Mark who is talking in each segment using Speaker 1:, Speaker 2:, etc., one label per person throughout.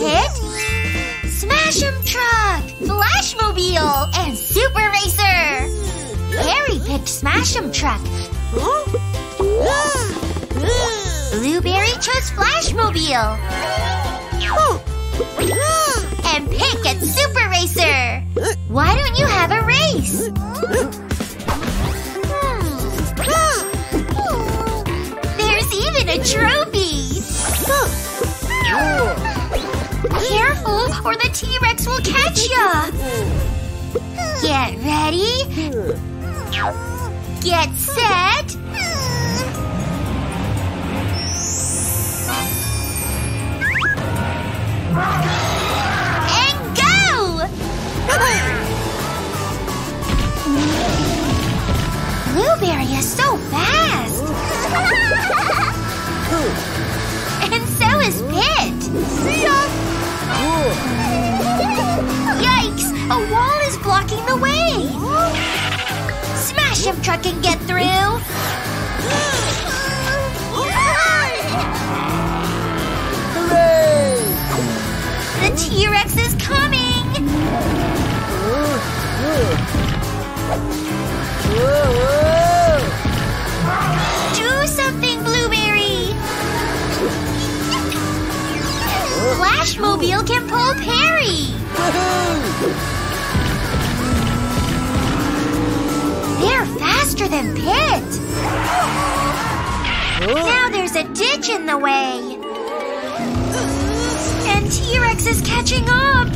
Speaker 1: Pit, Smash 'em Truck, Flashmobile, and Super Racer. Perry picked Smash 'em Truck. Blueberry chose Flashmobile. And Pit gets Super Racer. Why don't you have a race? Hmm. There's even a trophy. Careful, or the T-Rex will catch ya! Get ready. Get set. And go! Blueberry is so fast! Him truck and get through! The T-Rex is coming! Do something, Blueberry! Flashmobile can pull Perry! Faster than Pit! Now there's a ditch in the way! And T-Rex is catching up!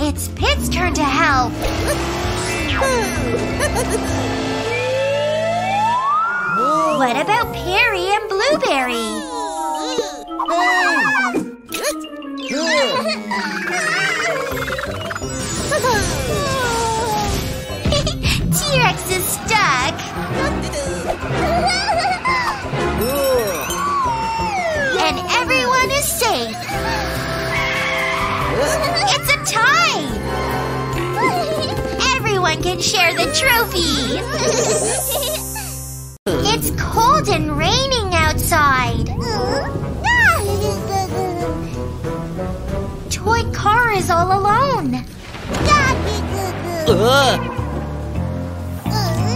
Speaker 1: It's Pit's turn to help! What about Perry and Blueberry? is stuck! And everyone is safe! It's a tie! Everyone can share the trophy! It's cold and raining outside! Toy car is all alone!
Speaker 2: Ugh.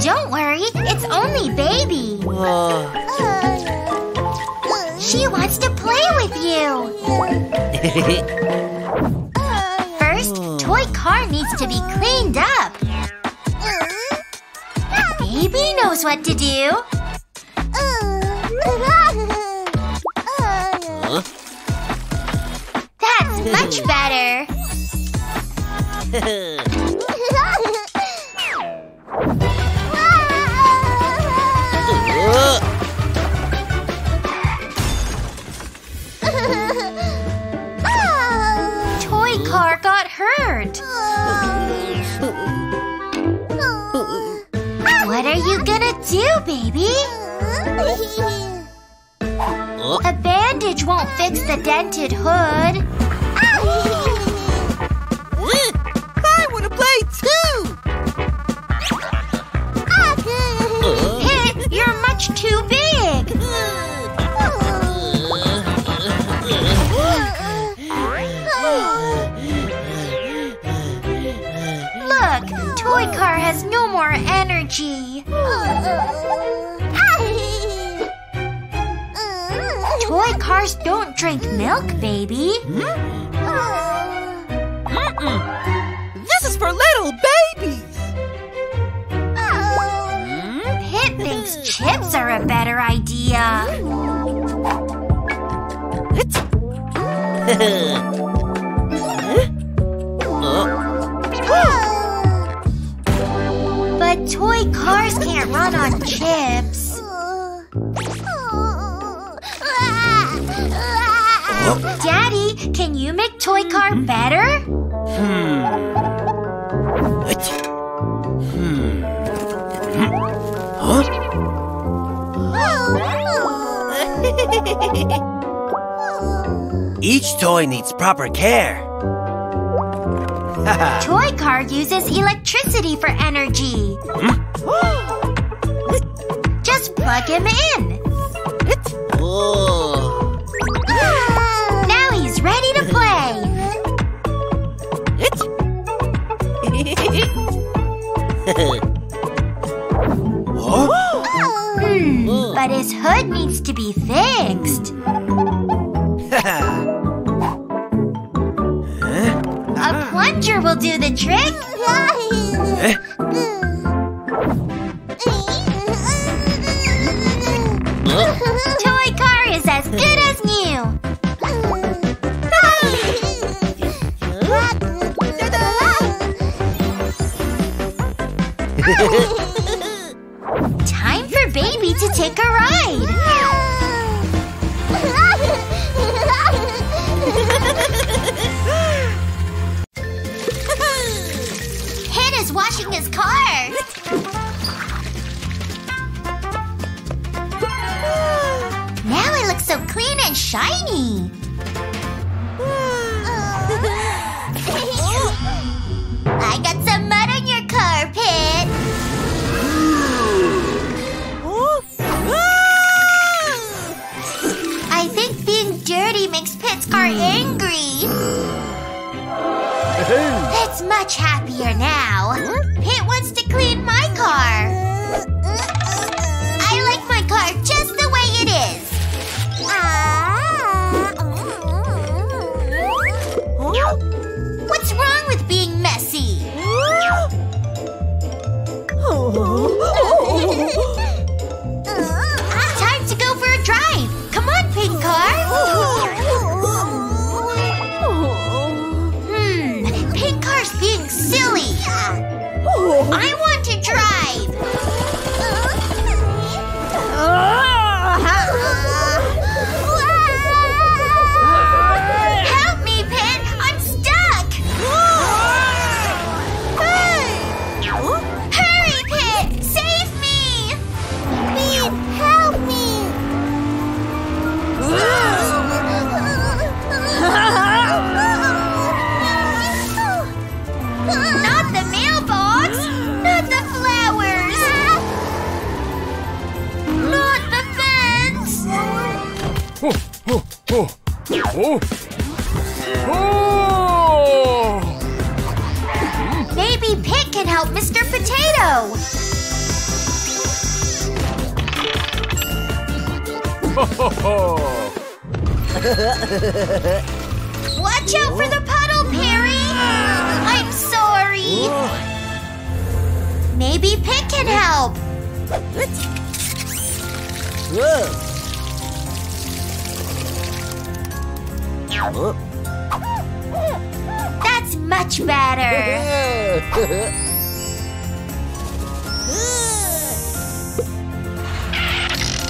Speaker 1: Don't worry, it's only baby! She wants to play with you! First, toy car needs to be cleaned up. Baby knows what to do. That's much better. you gonna do, baby? A bandage won't fix the dented hood.
Speaker 3: I want to play too!
Speaker 1: Pit, you're much too big. Look, Toy Car has no energy. Toy cars don't drink milk, baby.
Speaker 3: This is for little babies!
Speaker 1: Pit thinks chips are a better idea. cars can't run on chips. Daddy, can you make toy car better?
Speaker 2: Achoo. Hmm. Huh? Each toy needs proper care.
Speaker 1: Toy car uses electricity for energy. Just plug him in.
Speaker 2: Oh. Now he's ready to play.
Speaker 1: but his hood needs to be fixed. A plunger will do the trick. Time for baby to take a ride. Is washing his car. Now it looks so clean and shiny. Much happier now.
Speaker 4: Oh!
Speaker 1: Maybe Pit can help Mr. Potato! Watch out for the puddle, Perry! I'm sorry! Maybe Pit can help! That's much better!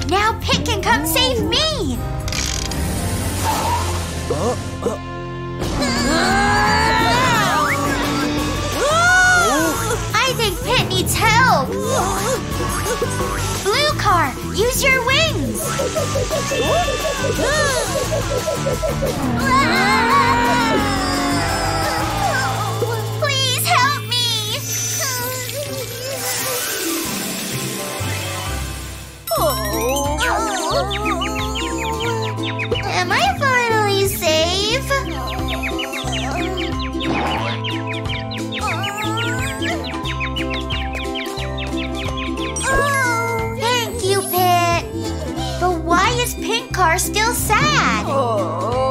Speaker 1: Now Pit can come save me! I think Pit needs help! Blue car, use your wings! Ah! Sad?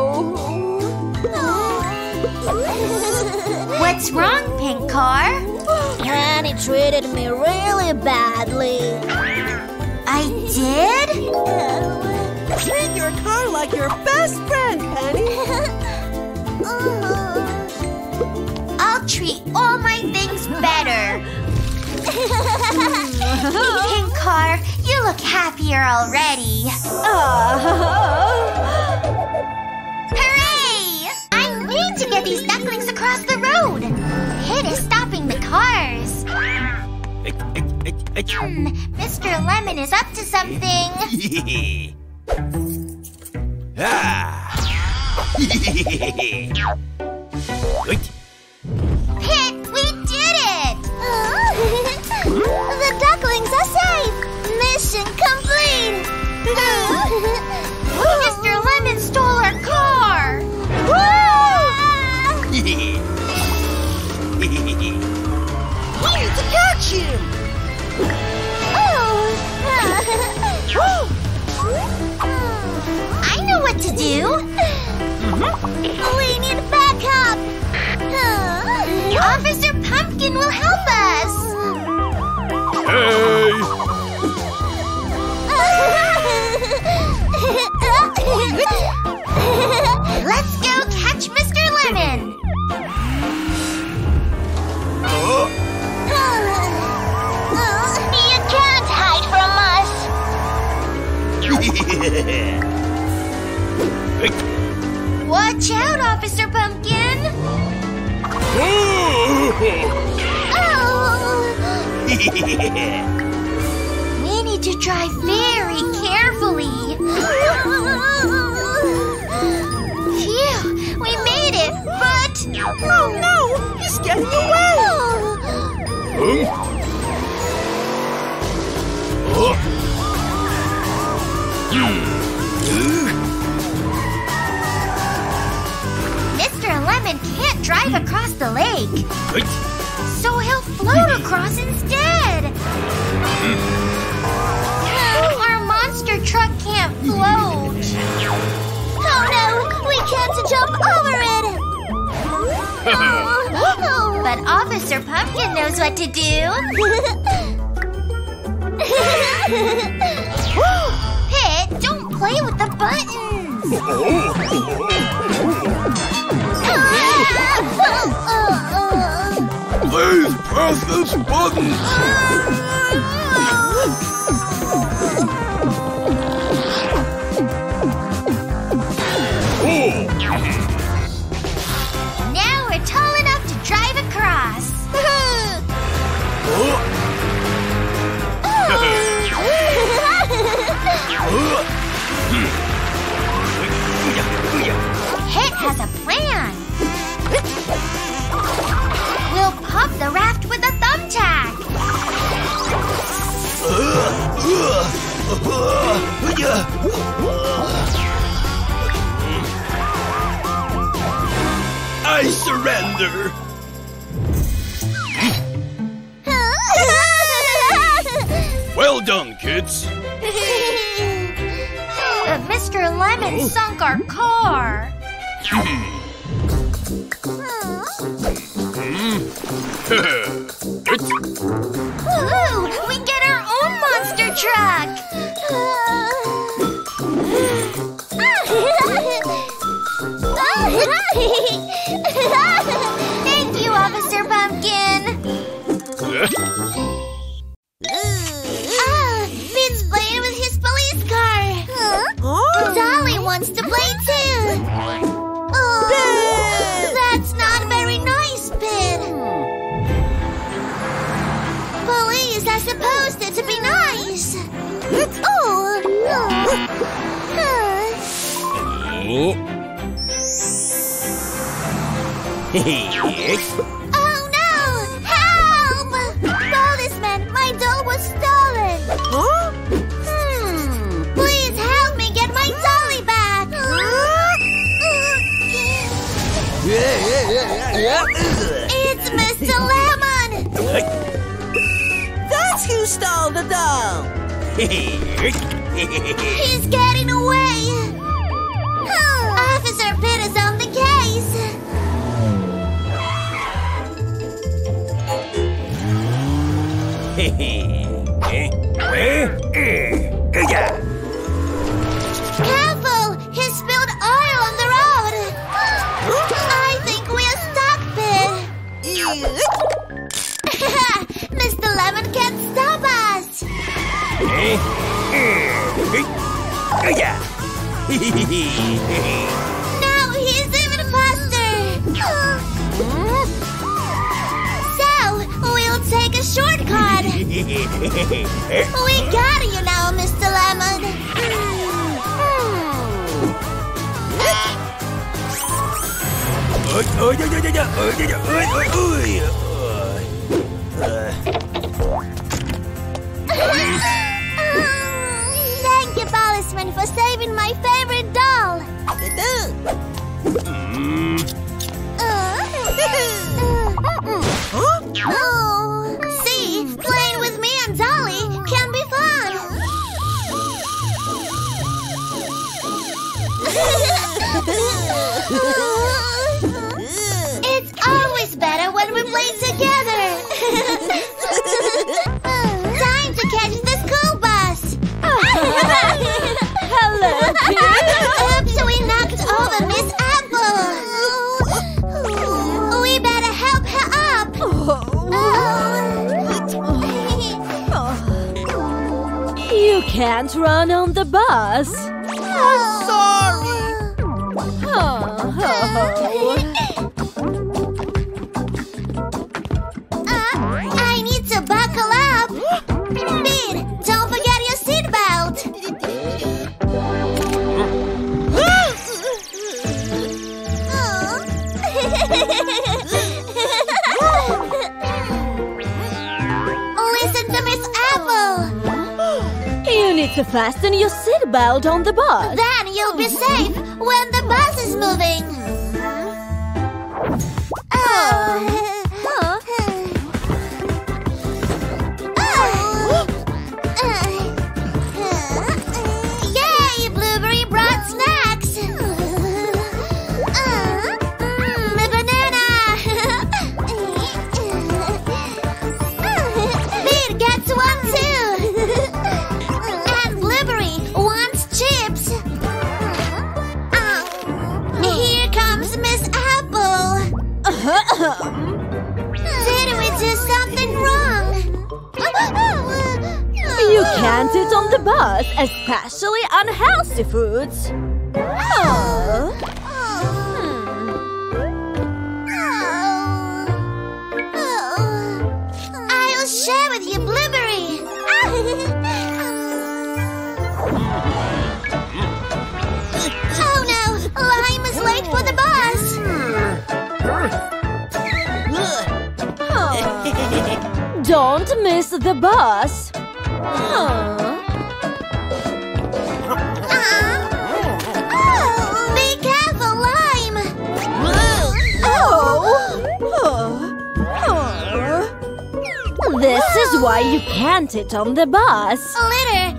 Speaker 1: What's wrong, Pink Car?
Speaker 5: Penny treated me really badly.
Speaker 1: I did?
Speaker 3: Treat your car like your best friend, Penny.
Speaker 1: Uh, I'll treat all my things better. Pink Car, you look happier already. Hooray! I need to get these ducklings across the road. Pit is stopping the cars. Hmm, Mr. Lemon is up to something.
Speaker 2: ah.
Speaker 1: Mr. Lemon stole our car!
Speaker 3: we need to catch him!
Speaker 1: Oh!
Speaker 2: I know what to do!
Speaker 6: We need backup!
Speaker 2: Officer Pumpkin will help us!
Speaker 4: Hey!
Speaker 2: Let's go catch Mr. Lemon. You can't hide from us. Watch out, Officer Pumpkin. We need to drive very carefully. But.
Speaker 3: Oh no! He's getting away!
Speaker 4: Huh?
Speaker 2: Mr. Lemon can't drive across the lake, so he'll float across instead. Our monster truck can't float.
Speaker 6: Oh no, we can't jump it.
Speaker 2: But Officer Pumpkin knows what to do. Pit, don't play with the buttons.
Speaker 4: Please press this button!
Speaker 1: I surrender. Well done, kids.
Speaker 2: Mr. Lemon oh. sunk our car. Hmm. Ooh, we get our own monster truck. Oh no! Help! Policeman, my doll was stolen.
Speaker 3: Huh?
Speaker 2: Hmm. Please help me get my dolly back. It's Mr. Lemon.
Speaker 3: That's who stole the doll!
Speaker 2: He's getting away. Careful! He spilled oil on the road. I think we're stuck, Pit. Mr. Lemon can't stop us. Now a shortcut. We got you now, Mr. Lemon. Thank you, policeman, for saving my favorite doll. Oh,
Speaker 5: can't run on the bus. Fasten your seatbelt on the bus.
Speaker 2: Then you'll be safe when the bus is moving.
Speaker 5: Oh. Oh. Oh. oh.
Speaker 2: I'll share with you, Blueberry. oh no, Lime is late for the bus.
Speaker 5: Don't miss the bus. Oh. Why you can't eat on the bus.
Speaker 2: Litter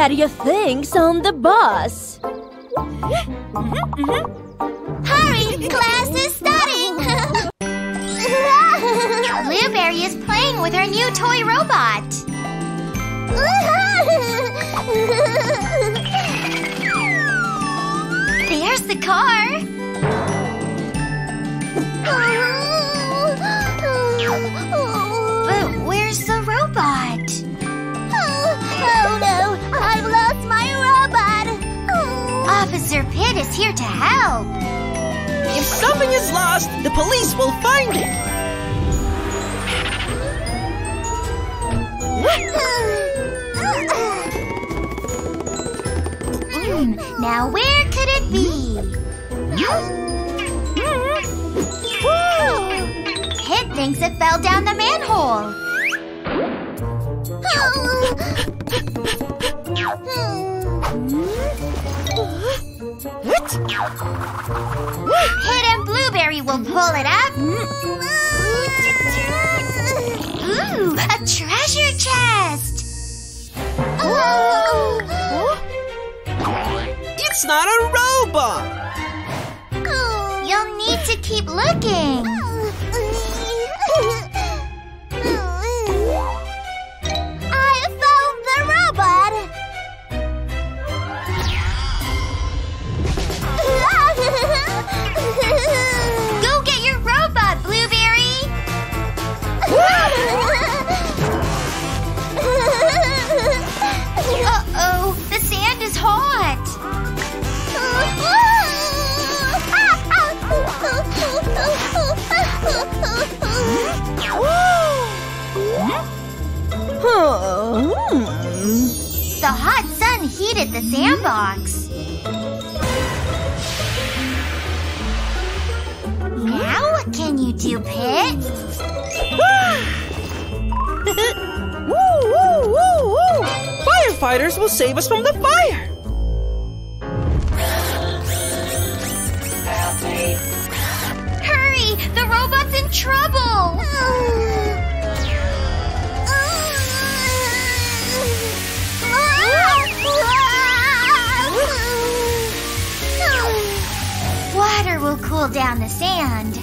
Speaker 5: Forget your things on the bus.
Speaker 2: Hurry, class is starting. Blueberry is playing with her new toy robot. There's the car. Officer Pit is here to help.
Speaker 3: If something is lost, the police will find it.
Speaker 2: Hmm, now where could it be? Pit thinks it fell down the manhole. And Blueberry will pull it up. Ooh, a treasure chest.
Speaker 3: It's not a robot.
Speaker 2: You'll need to keep looking.
Speaker 1: Completed the sandbox. Now what can you do, Pit?
Speaker 3: woo, woo, woo, woo! Firefighters will save us from the fire!
Speaker 1: Hurry! The robot's in trouble! will cool down the sand.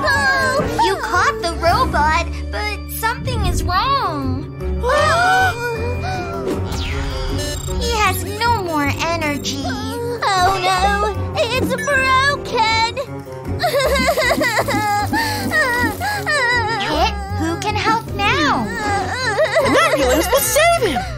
Speaker 1: Oh, you caught the robot, but something is wrong. he has no more energy. Oh no, it's broken.
Speaker 3: will save him!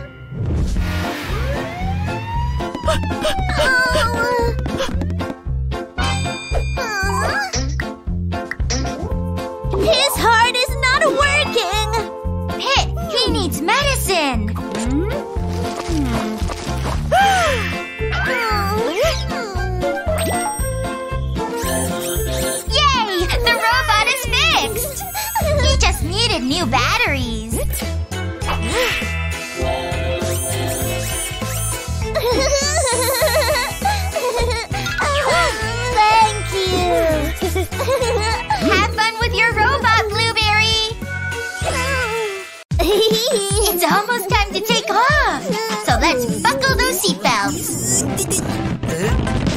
Speaker 1: Almost time to take off. So let's buckle those seatbelts.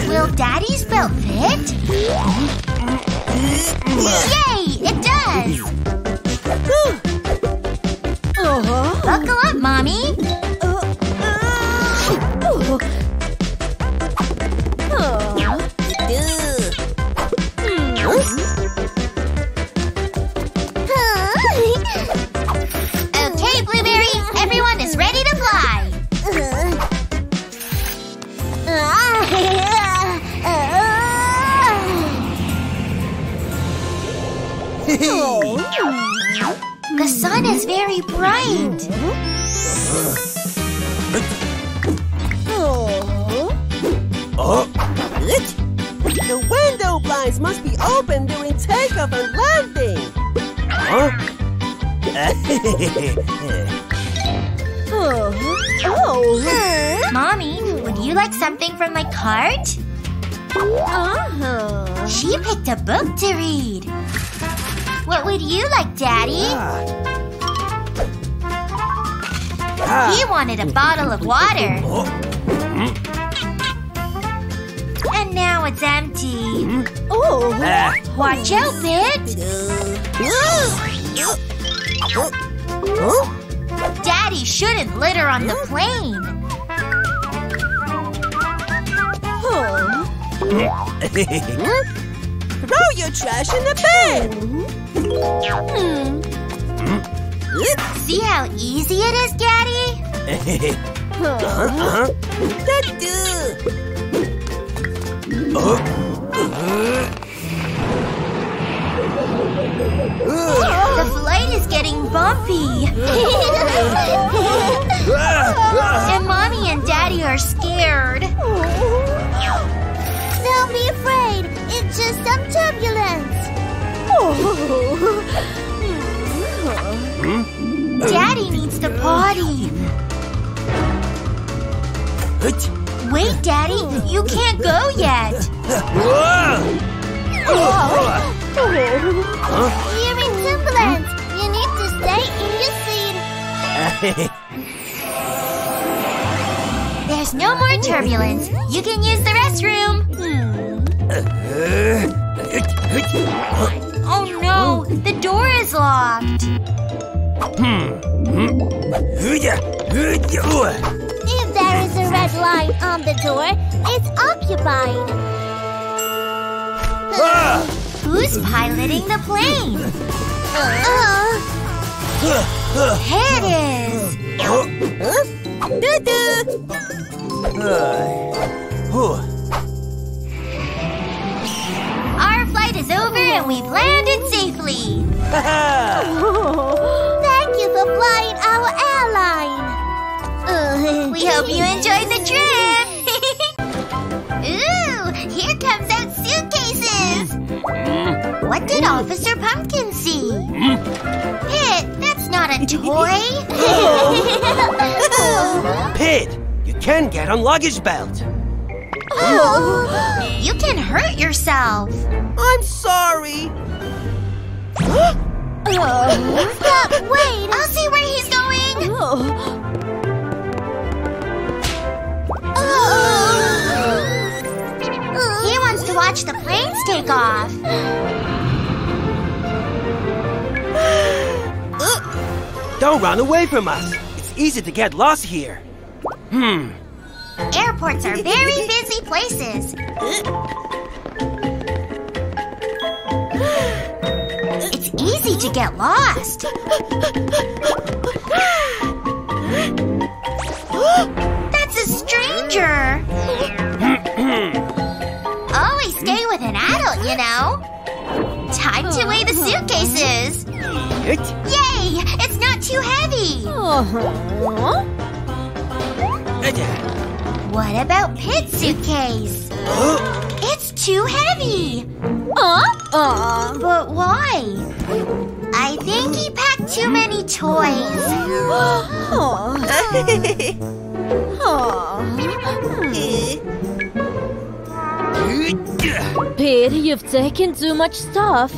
Speaker 1: Will Daddy's belt fit? Yay!
Speaker 4: Huh?
Speaker 5: Oh.
Speaker 1: Mommy, would you like something from my cart?
Speaker 5: Uh-huh.
Speaker 1: She picked a book to read. What would you like, Daddy? He wanted a bottle of water. And now it's empty.
Speaker 5: Oh.
Speaker 4: Ah,
Speaker 1: Watch out, Pit. Daddy shouldn't litter on the plane.
Speaker 5: Oh.
Speaker 3: Throw your trash in the bin!
Speaker 5: Hmm.
Speaker 1: See how easy it is, Daddy?
Speaker 4: huh?
Speaker 1: The getting bumpy. and Mommy and Daddy are scared. Don't be afraid. It's just some turbulence. Daddy needs to potty. Wait, Daddy. You can't go yet. You're in turbulence. There's no more turbulence. You can use the restroom. Oh no, the door is locked. If there is a red line on the door, it's occupied. Who's piloting the plane? Uh, it is. Our flight is over And we've landed safely.
Speaker 4: Ha
Speaker 1: Thank you for flying our airline. we hope you enjoyed the trip. Ooh, here comes out suitcases. What did Officer Pumpkin see? Hmm? Pit, that's not a toy.
Speaker 4: Pit, you can get on luggage belt.
Speaker 1: Oh, you can hurt yourself.
Speaker 3: I'm sorry.
Speaker 1: Stop, wait. I'll see where he's going. He wants to watch the planes take off.
Speaker 4: Don't run away from us. It's easy to get lost here. Hmm.
Speaker 1: Airports are very busy places. It's easy to get lost. That's a stranger. Always stay with an adult, you know. Time to weigh the suitcases.
Speaker 4: It?
Speaker 1: Yay! Too heavy.
Speaker 5: Uh-huh.
Speaker 1: What about Pit's suitcase? It's too heavy.
Speaker 5: Uh, uh.
Speaker 1: But why? I think he packed too many toys.
Speaker 5: Pete, you've taken too much stuff.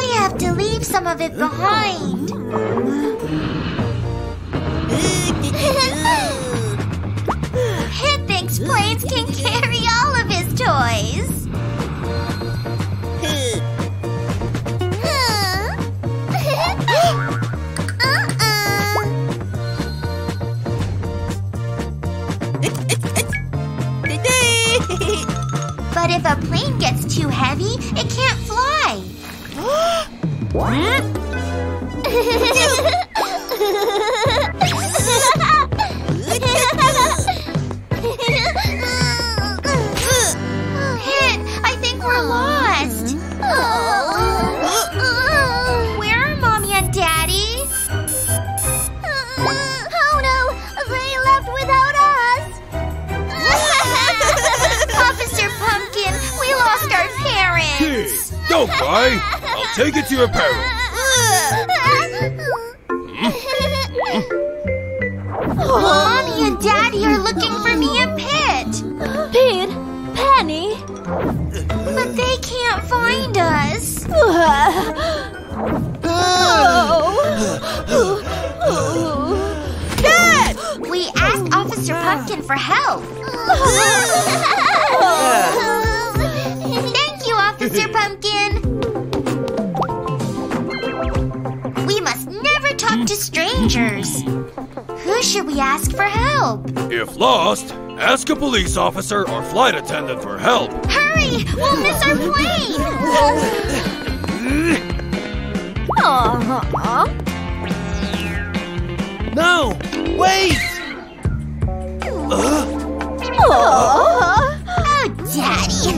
Speaker 1: We have to leave some of it behind. Pit thinks planes can carry all of his toys. Uh-uh. But if a plane gets too heavy, it can't I think we're lost. Where are Mommy and Daddy? Oh no, they left without us. Officer Pumpkin, we lost our parents.
Speaker 2: Don't cry. I'll take it to your parents.
Speaker 1: Mommy and Daddy are looking for me and Pit,
Speaker 5: Pete, Penny.
Speaker 1: but they can't find us. Oh. We asked Officer Pumpkin for help. should we ask for help?
Speaker 2: If lost, ask a police officer or flight attendant for help.
Speaker 1: Hurry! We'll miss our plane!
Speaker 5: Uh-huh.
Speaker 4: No! Wait! Uh,
Speaker 1: Oh, Daddy!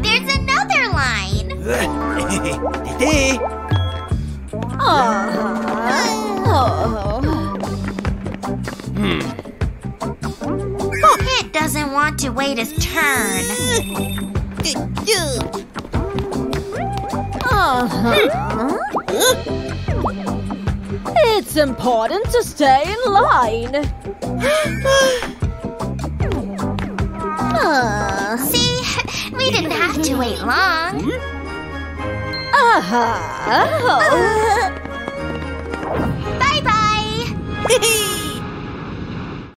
Speaker 1: There's another line!
Speaker 4: Dede,
Speaker 1: Pit to wait his turn.
Speaker 5: Uh-huh. It's important to stay in line. Uh,
Speaker 1: See, we didn't have to wait long.
Speaker 5: uh-huh.
Speaker 1: Bye bye!